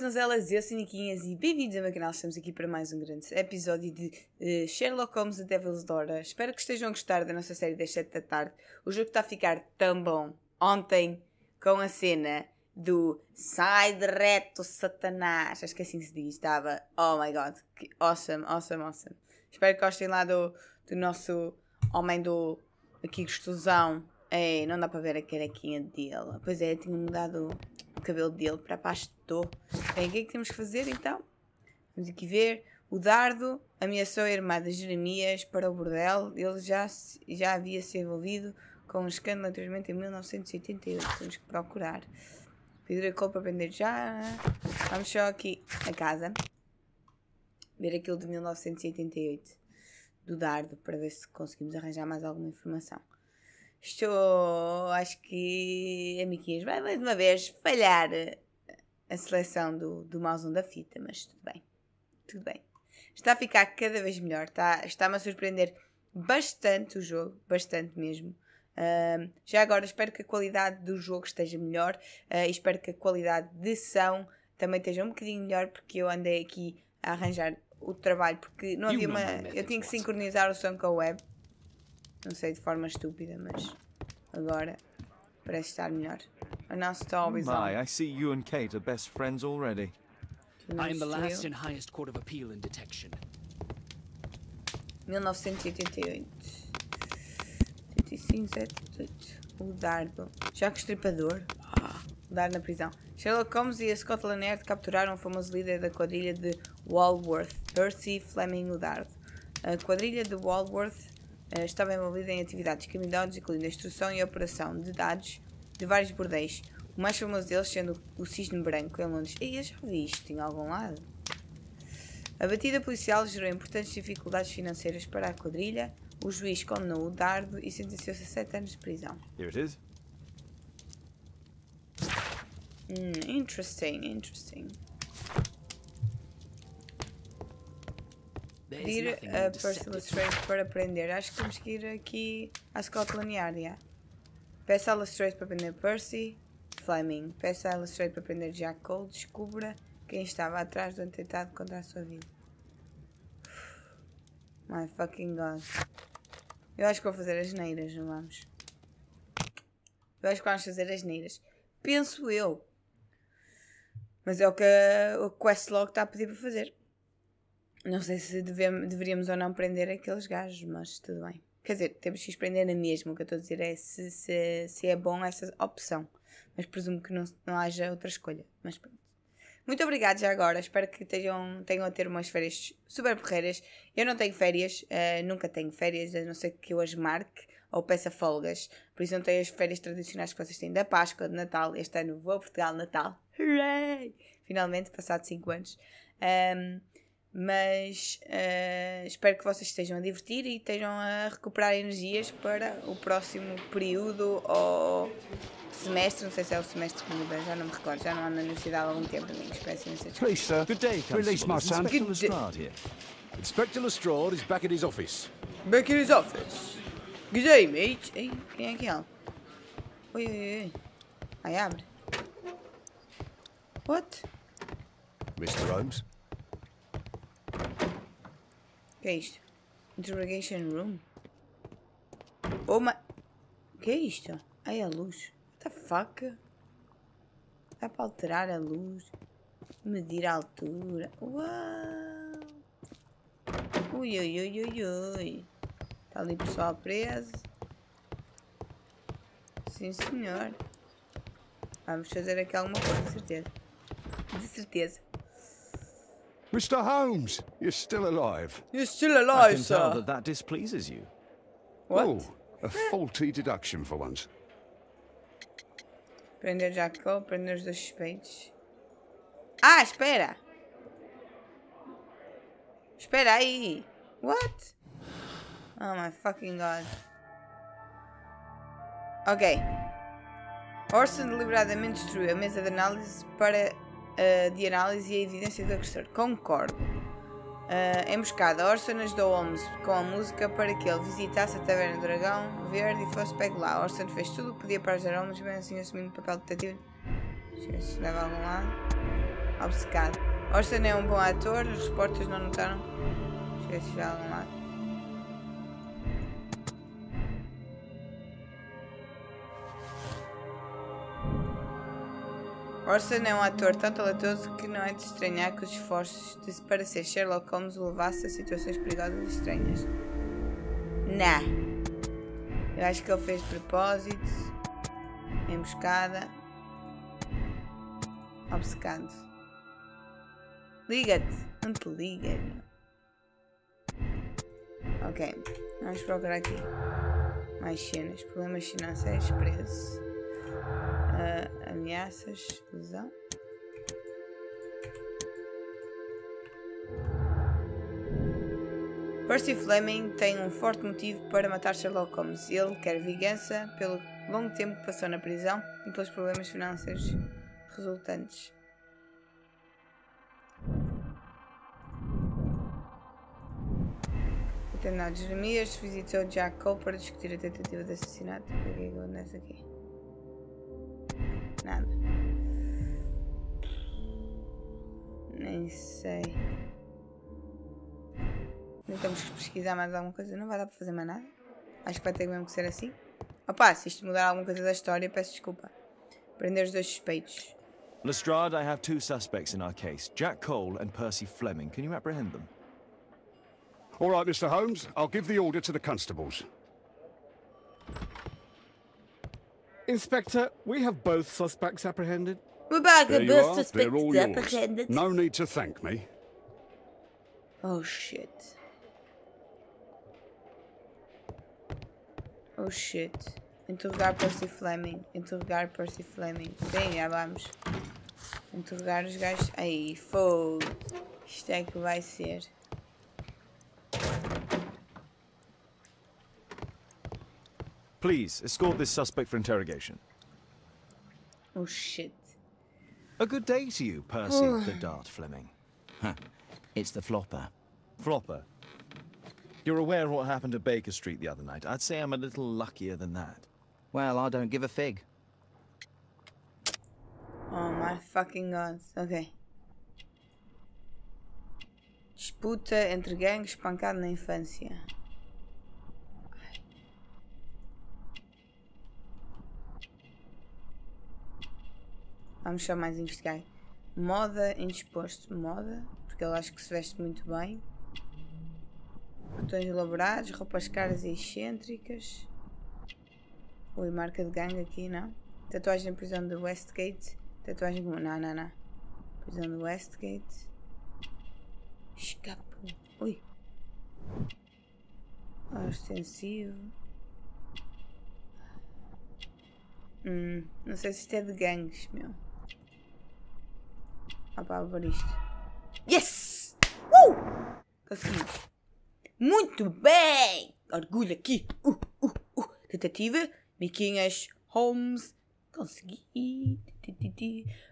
nozelas, eu Siniquinhas e bem-vindos ao meu canal. Estamos aqui para mais um grande episódio de uh, Sherlock Holmes e Devil's Dora. Espero que estejam a gostar da nossa série das 7 da tarde. O jogo está a ficar tão bom. Ontem, com a cena do Sai de reto, Satanás. Acho que assim se diz. Estava, oh my god, que awesome, awesome, awesome. Espero que gostem lá do, do nosso homem do aqui gostosão. Ei, não dá para ver a carequinha dele. Pois é, tinha mudado o cabelo dele para pastor. Bem, o que é que temos que fazer então? Vamos aqui ver. O Dardo ameaçou a irmã de Jeremias para o bordel. Ele já, já havia se envolvido com um escândalo anteriormente em 1988. Temos que procurar. Pedir a culpa para aprender já. Vamos só aqui a casa. Ver aquilo de 1988. Do Dardo, para ver se conseguimos arranjar mais alguma informação. Estou. Acho que a Miquinhas vai mais uma vez falhar a seleção do, do mouse da fita, mas tudo bem. Tudo bem. Está a ficar cada vez melhor. Está, está-me a surpreender bastante o jogo, bastante mesmo. Uh, já agora espero que a qualidade do jogo esteja melhor uh, e espero que a qualidade de som também esteja um bocadinho melhor porque eu andei aqui a arranjar o trabalho porque não havia uma. Eu tinha que sincronizar o som com a web não sei de forma estúpida, mas agora parece estar melhor. Always My, I see you and Kate are best friends already. I am the last and highest court of appeal in detection. 1988. 85, 78. O dardo. Jack Estripador. Ah, o dardo na prisão. Sherlock Holmes e a Scotland Yard capturaram o famoso líder da quadrilha de Walworth, Percy Fleming o Dardo. A quadrilha de Walworth estava envolvida em atividades criminosas, incluindo a instrução e a operação de dados de vários bordéis, o mais famoso deles sendo o Cisne Branco, em Londres. E eu já vi isto em algum lado. A batida policial gerou importantes dificuldades financeiras para a quadrilha. O juiz condenou o dardo e sentenciou-se a 7 anos de prisão. Here it is. Hmm, interesting, interesting. Pedir a Percy Lestrade para aprender. Acho que temos que ir aqui à Scotland Yard. Yeah. Peça a Lestrade para aprender Percy Fleming. Peça a Lestrade para aprender Jack Cole. Descubra quem estava atrás do atentado contra a sua vida. My fucking god. Eu acho que vou fazer as neiras, não vamos? Eu acho que vamos fazer as neiras. Penso eu. Mas é o que o Questlog está a pedir para fazer. Não sei se devemos, deveríamos ou não prender aqueles gajos, mas tudo bem. Quer dizer, temos que os prender na mesma. O que eu estou a dizer é se, se, se é bom essa opção. Mas presumo que não, não haja outra escolha. Mas pronto. Muito obrigada já agora. Espero que tenham, tenham a ter umas férias super porreiras. Eu não tenho férias, uh, nunca tenho férias, a não ser que eu as marque ou peça folgas. Por isso não tenho as férias tradicionais que vocês têm da Páscoa, de Natal. Este ano vou a Portugal Natal. Hooray! Finalmente, passado 5 anos. Um, mas uh, espero que vocês estejam a divertir e estejam a recuperar energias para o próximo período ou semestre, não sei se é o semestre que muda, já não me recordo, já não ando na universidade há algum tempo, amigos, peço imensa desculpa. Please, sir. Good day, Release my son. Inspector Lestrade here. Inspector Lestrade is back at his office. Back in his office. Good day, mate. Ei, quem é que é? Oi, oi, oi. Ai, abre. What? Mr. Holmes? Que é isto? Interrogation room? Oh my... que é isto? Ai, a luz. What the fuck? Dá para alterar a luz. Medir a altura. Uau! Ui, ui, ui, ui, ui. Está ali pessoal preso. Sim, senhor. Vamos fazer aqui alguma coisa, de certeza. De certeza. Mr. Holmes, you're still alive. You're still alive, I alive, can tell that that displeases you. What? Oh, a faulty deduction for once. Prender Jacob, prender os dois suspeitos. Ah, espera! Espera aí! What? Oh my fucking god. Ok. Orson deliberadamente destruiu a mesa de análise para uh, de análise e a evidência do agressor. Concordo. Uh, emboscada. Orson ajudou Holmes com a música para que ele visitasse a Taverna do Dragão Verde e fosse pego lá. Orson fez tudo o que podia para ajudar Holmes, bem assim assumindo o papel de detetive. Deixa eu se leva algum lado. Obcecado. Orson é um bom ator, os repórteres não notaram. Deixa eu se há algum lado. Orson é um ator tão talentoso que não é de estranhar que os esforços de, para ser Sherlock Holmes o levasse a situações perigosas e estranhas. Nah. Eu acho que ele fez propósito. Emboscada. Obcecado. Liga-te. Não te ligas. Ok. Vamos procurar aqui. Mais cenas. Problemas financeiros. Preço. Uh, ameaças. Lesão. Percy Fleming tem um forte motivo para matar Sherlock Holmes. Ele quer vingança pelo longo tempo que passou na prisão e pelos problemas financeiros resultantes. Lieutenant Jeremias visitou Jack Cole para discutir a tentativa de assassinato. Que é acontece aqui? Nada. Nem sei. Não temos que pesquisar mais alguma coisa. Não vai dar para fazer mais nada. Acho que vai ter mesmo que ser assim. Opa, se isto mudar alguma coisa da história, peço desculpa. Prender os dois suspeitos. Lestrade, I have two suspects in our case Jack Cole and Percy Fleming. Can you apprehend them? All right, Mr. Holmes. I'll give the order to the constables. Inspector, we have both suspects apprehended. We're back There at you both are. They're suspects all yours. apprehended. No need to thank me. Oh shit. Oh shit. Interrogar Percy Fleming. Interrogar Percy Fleming. Bem, já vamos. Interrogar os gajos. Aí, fogo. Isto é que vai ser. Please, escort this suspect for interrogation. Oh shit. A good day to you, Percy oh. the Dart Fleming. It's the flopper. Flopper. You're aware of what happened at Baker Street the other night. I'd say I'm a little luckier than that. Well, I don't give a fig. Oh my fucking god. Ok. Disputa entre gangues espancado na infância. Vamos só mais investigar. Moda indisposto. Moda, porque ele acho que se veste muito bem. Botões elaborados, roupas caras e excêntricas. Ui, marca de gangue aqui, não? Tatuagem na prisão de Westgate. Tatuagem como. Não, não, não. Prisão de Westgate. Escapo. Ui. Ostensivo. Hum, não sei se isto é de gangues, meu. Ah pá, vou isto. Yes! Uh! Conseguimos. Muito bem! Orgulho aqui. Uh, uh, uh. Tentativa. Miquinhas. Holmes. Consegui.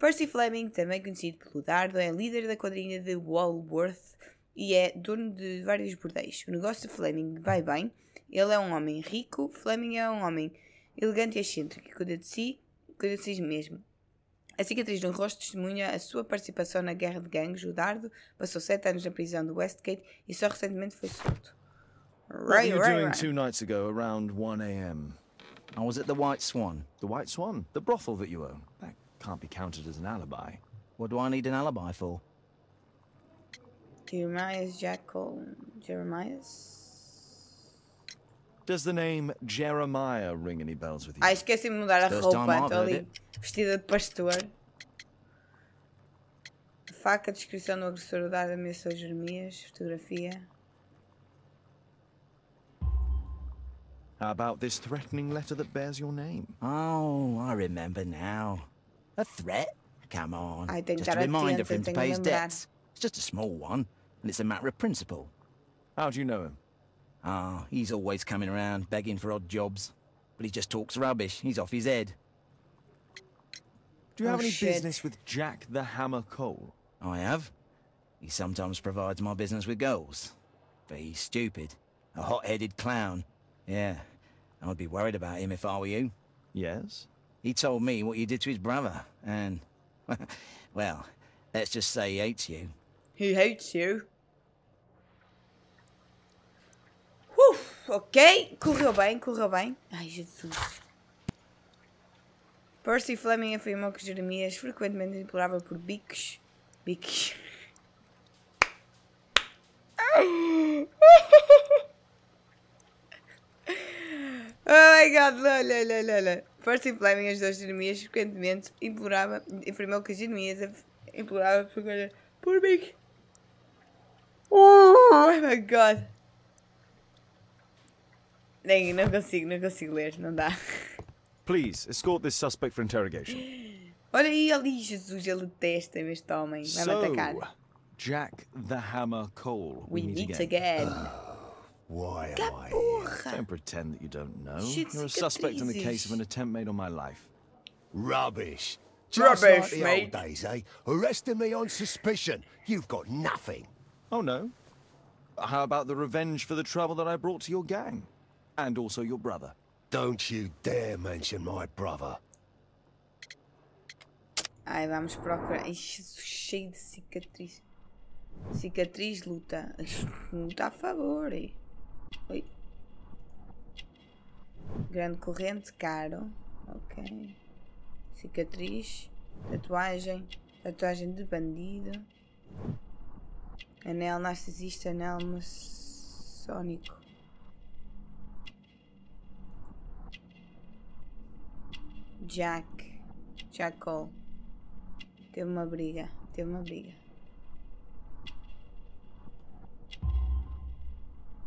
Percy Fleming, também conhecido pelo Dardo, é líder da quadrilha de Walworth e é dono de vários bordéis. O negócio de Fleming vai bem. Ele é um homem rico. Fleming é um homem elegante e excêntrico cuida de si, cuida de si mesmo. A cicatriz no rosto testemunha a sua participação na guerra de gangues. O Dardo passou sete anos na prisão de Westgate e só recentemente foi solto. What were Right, you right, doing right. two nights ago around 1 a.m.? I was at the White Swan. The White Swan, the brothel that you own. That can't be counted as an alibi. What do I need an alibi for? Jeremiah's Jack Cole. Jeremiah's? Does the name Jeremiah ring any bells with you? Ah, esqueci-me de mudar a First time roupa. I've Estou heard ali it. vestida de pastor. Faca, descrição do agressor, o ameaçou Jeremias. Fotografia. How about this threatening letter that bears your name? Oh, I remember now. A threat? Come on. I think just a reminder attiento, for him to pay his debts. It's just a small one, and it's a matter of principle. How do you know him? Ah, he's always coming around begging for odd jobs. But he just talks rubbish. He's off his head. Do you have Oh, any shit. business with Jack the Hammer Cole? I have. He sometimes provides my business with goals. But he's stupid. A hot-headed clown. Yeah, I'd be worried about him if I were you. Yes. He told me what you did to his brother, and... well, Let's just say he hates you. He hates you. Ok, correu bem, correu bem. Ai, Jesus. Percy Fleming afirmou que Jeremias frequentemente implorava por bicos. Bicos. Oh my god, olha, olha, olha, olha. Percy Fleming ajudou Jeremias frequentemente, implorava, afirmou que Jeremias implorava por, por bicos. Oh my god. Nem, não consigo, não consigo ler, não dá. Please, escort this suspect for interrogation. Olha aí ali, Jesus, ele detesta-me este homem. Vai-me atacar. So, Jack the Hammer Cole. We meet again. Why Que am I here? porra! Don't pretend that you don't know. Shit, You're a suspect in the case of an attempt made on my life. Rubbish. Just Rubbish, like the mate. old days, eh? Arresting me on suspicion. You've got nothing. Oh no. How about the revenge for the trouble that I brought to your gang? And also your brother. Don't you dare mention my brother. Ai, vamos procurar. Jesus, cheio de cicatriz. Cicatriz, luta. Luta a favor. Oi. Grande corrente, caro. Ok. Cicatriz. Tatuagem. Tatuagem de bandido. Anel narcisista, anel maçónico. Jack. Jack Cole. Teve uma briga. Teve uma briga.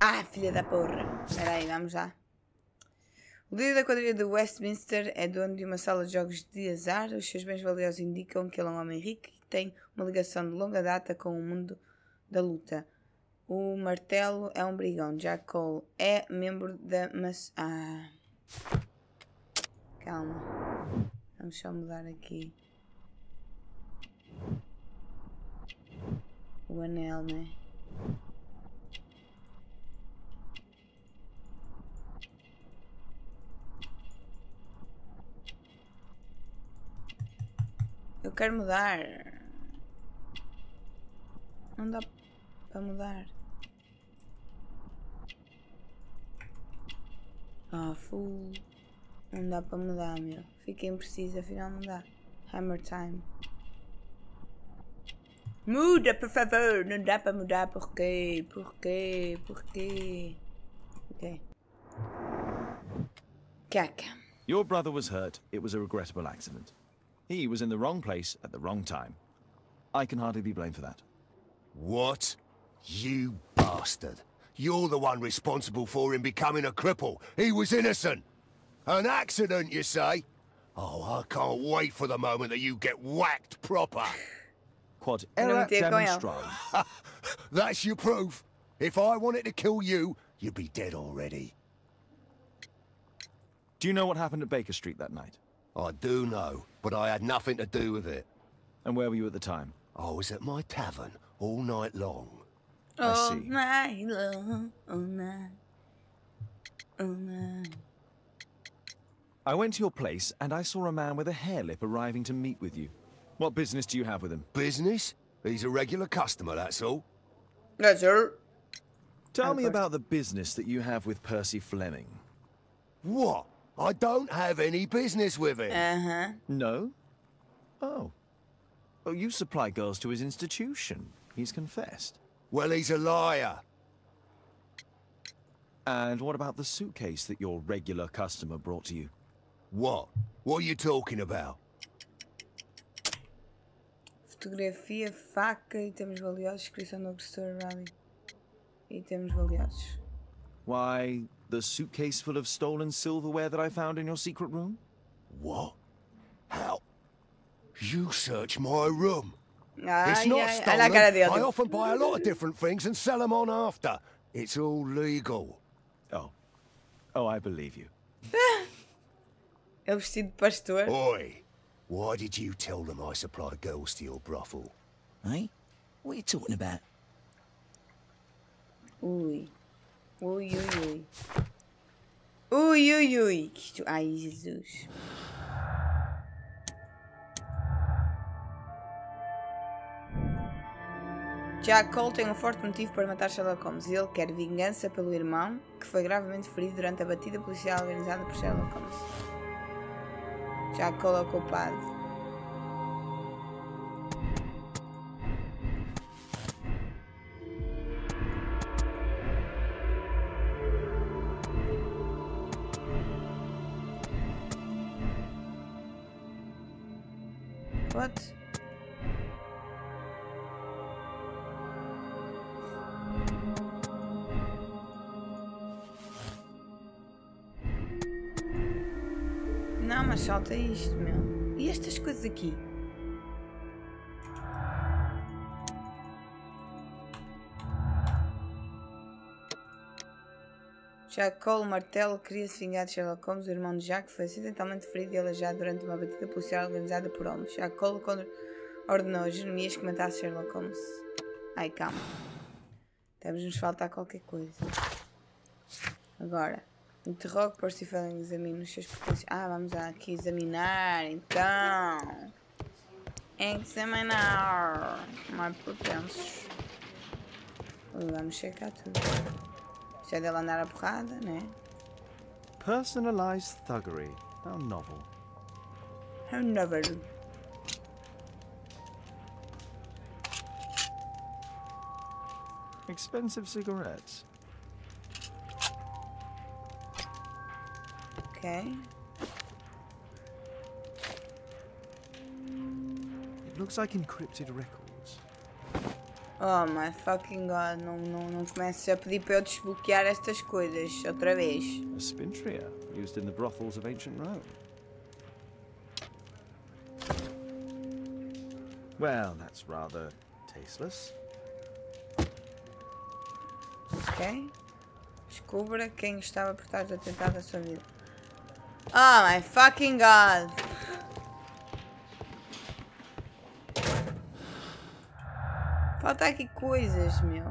Ah, filha da porra. Espera aí, vamos lá. O líder da quadrilha de Westminster é dono de uma sala de jogos de azar. Os seus bens valiosos indicam que ele é um homem rico e tem uma ligação de longa data com o mundo da luta. O martelo é um brigão. Jack Cole é membro da mas... Ah. Calma. Vamos só mudar aqui. O anel, né? Eu quero mudar. Não dá para mudar. Ah, full. Não dá para mudar, meu. Fiquei imprecisa, afinal não dá. Hammer time. Muda, por favor. Não dá para mudar. Por quê? Por quê? Por quê? Ok. Caca. Your brother was hurt. It was a regrettable accident. He was in the wrong place at the wrong time. I can hardly be blamed for that. What? You bastard. You're the one responsible for him becoming a cripple. He was innocent. An accident, you say? Oh, I can't wait for the moment that you get whacked proper. Quod Eu não erat metia com ele. demonstrandum. That's your proof. If I wanted to kill you, you'd be dead already. Do you know what happened at Baker Street that night? I do know, but I had nothing to do with it. And where were you at the time? I was at my tavern all night long. I All see. night long, all night, all night. I went to your place and I saw a man with a hair lip arriving to meet with you. What business do you have with him? Business? He's a regular customer, that's all. That's all. Tell me about the business that you have with Percy Fleming. What? I don't have any business with him. Uh-huh. No? Oh. Oh, you supply girls to his institution. He's confessed. Well, he's a liar. And what about the suitcase that your regular customer brought to you? What? What are you talking about? Fotografia, faca, itens valiosos, descrição do agressor, rally. Itens valiosos. Why, the suitcase full of stolen silverware that I found in your secret room? What? How? You search my room. Ai, it's not ai, stolen. olha a. I often buy a lot of different things and sell them on after. It's all legal. Oh. Oh, I believe you. Ele vestido de pastor. Oi, why did you tell them I supply girls to your brothel? Eh? What are you talking about? Ui. Ui, ui, ui. Ui, ui, ui. Ai, Jesus. Jack Cole tem um forte motivo para matar Sherlock Holmes e ele quer vingança pelo irmão, que foi gravemente ferido durante a batida policial organizada por Sherlock Holmes. Jack Cole é aqui? Jack Cole, o martelo, queria se vingar de Sherlock Holmes, o irmão de Jack, foi acidentalmente ferido e aleijado durante uma batida policial organizada por Holmes. Jack Cole ordenou a Jeremias que matasse Sherlock Holmes. Ai, calma. Deve nos faltar qualquer coisa. Agora, interrogo Percy Felling examine os seus pertences. Ah, vamos aqui examinar, então. Examinar mais pertences. Vamos checar tudo. Se é dela andar a porrada, né? Personalized thuggery. How novel. How novel. Expensive cigarettes. Okay. It looks like encrypted records. Oh my fucking god, não, não, não comece a pedir para eu desbloquear estas coisas outra vez. A spintria used in the brothels of ancient Rome. Well, that's rather tasteless. Ok. Descubra quem estava por trás do atentado da sua vida. Oh my fucking god. Falta aqui coisas, meu.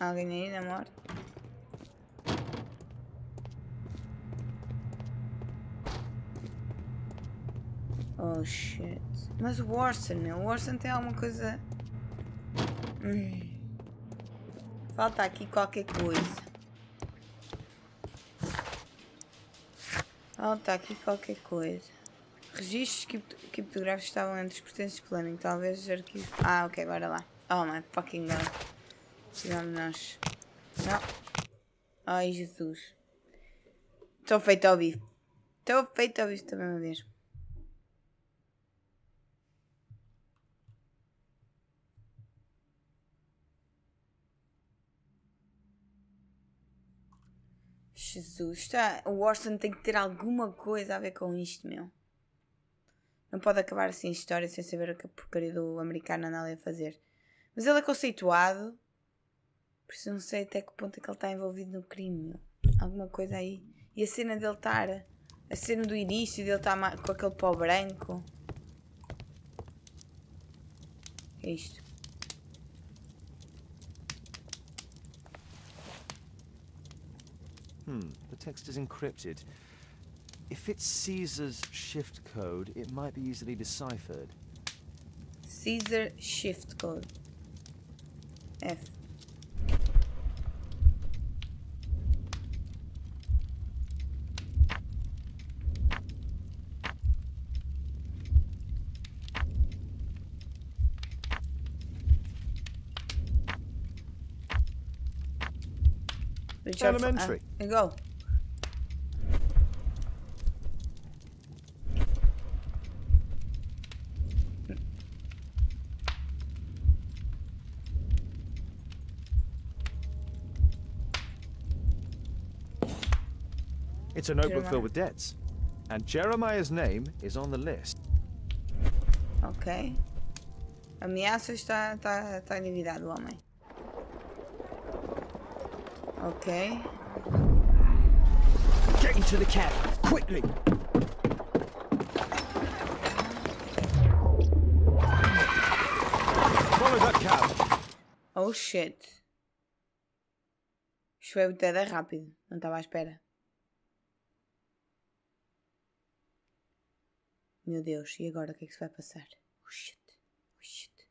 Alguém aí na morte? Oh shit. Mas o Warson, meu. O Warson tem alguma coisa. Hum. Falta aqui qualquer coisa. Falta aqui qualquer coisa. Registros criptográficos estavam entre os pertences planning. Talvez os arquivos. Ah, ok, bora lá. Oh my fucking god. Precisamos nós. Não. Ai Jesus. Estou feito ao vivo. Estou feito ao vivo também uma vez. Jesus, está, o Orson tem que ter alguma coisa a ver com isto, meu. Não pode acabar assim a história sem saber o que a porcaria do americano anda ali a fazer. Mas ele é conceituado, por isso não sei até que ponto é que ele está envolvido no crime, meu. Alguma coisa aí. E a cena dele estar, a cena do início dele estar com aquele pó branco. é isto? Hmm, the text is encrypted. If it's Caesar's shift code, it might be easily deciphered. Caesar shift code. F. It's elementary. Uh, you go. It's a notebook Jeremiah. filled with debts. And Jeremiah's name is on the list. Ok. Ameaça está, está, está endividado o homem. Ok. Get into the cab, quickly! Follow that cab. Oh shit. Foi até rápido. Não estava à espera. Meu Deus, e agora o que é que se vai passar? Oh shit, oh shit.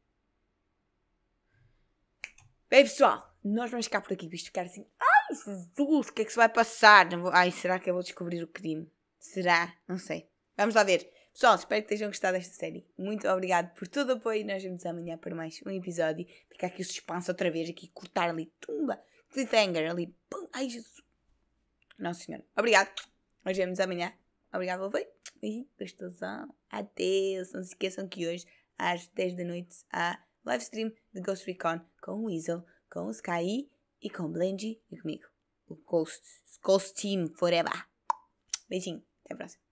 Bem pessoal, nós vamos ficar por aqui, visto ficar assim. Ai Jesus, o que é que se vai passar? Vou- Ai, será que eu vou descobrir o crime? Será? Não sei. Vamos lá ver. Pessoal, espero que tenham gostado desta série. Muito obrigado por todo o apoio. Nós vemos amanhã para mais um episódio. Fica aqui o suspense outra vez, aqui cortar ali, tumba, cliffhanger ali. Pum. Ai Jesus. Nossa Senhora. Obrigado. Nós vemos amanhã. Obrigado. E gostosão. Adeus. Não se esqueçam que hoje, às 10 da noite, há live stream de Ghost Recon com o Weasel, com o Sky e com o Blendy e comigo. O Ghost, Ghost Team Forever. Beijinho. Até a próxima.